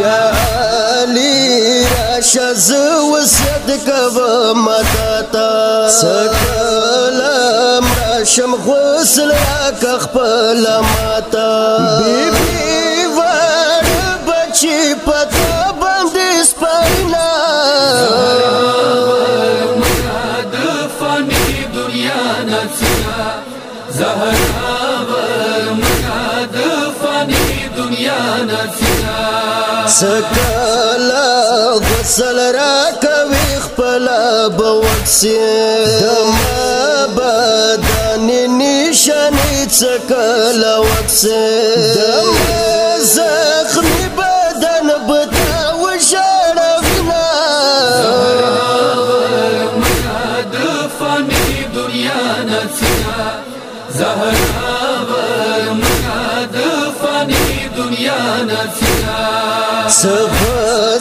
یا علی راشه زه وصیت کوم مداتا سکلم راشم غسل راک خپل ماتا بیبی وړ بچی پتا باندې سپینا دنیا نڅا زهرا مشاد فانی دنیا نفسا سکلا غسل را کوي خپل بوکسي دما بدن نشانه سکلا وکسي دما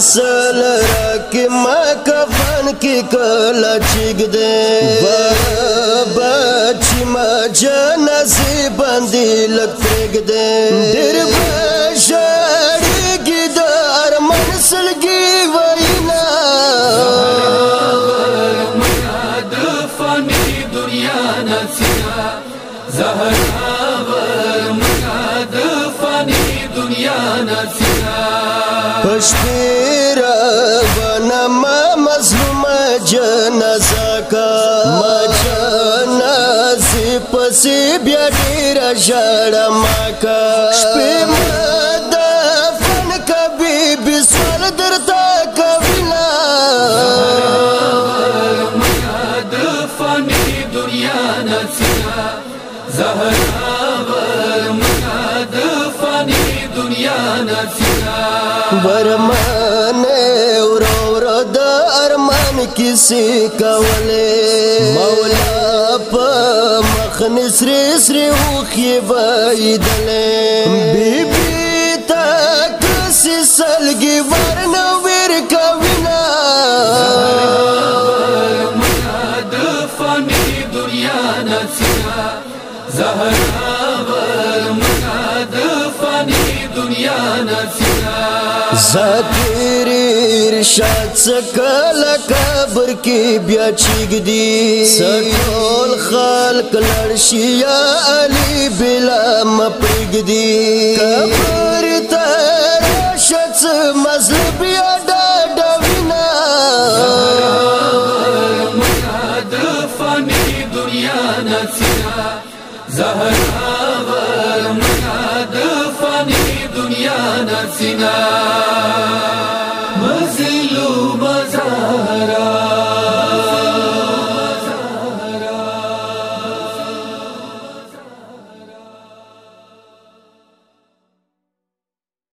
سل مکفن کی کلاچ دے بچ مجنسی بندی لچک دے بشاری کی دار منسل کی وینا دنیا منسلگ پشپیر بنم مظلوم جنازه کا ما جنازه پسی بیا ډیر شړم کا شپه مد برمان ورو ورو د ارمان کیسې کولې مولا په مخ نسر سر وخی وایدلې بیبي تک سلګي ورنه ور کوینا مراد فانی دنیا نڅا زهرا مراد دنیا نفیرا زپیر ارشاد سکل کبر کی بیا چیگ دی سکول خلق لرشیا علی بلا مپرگ دی کبر تر شت مذہب یا ڈاڈا وینا زہر مراد فانی دنیا نفیرا زہر Sinai.